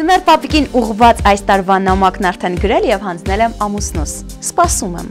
Ձմեռ պապիկին ուղված այս տարվա նամակն արդեն գրել եւ հանձնել եմ ամուսնուս։ Սպասում եմ։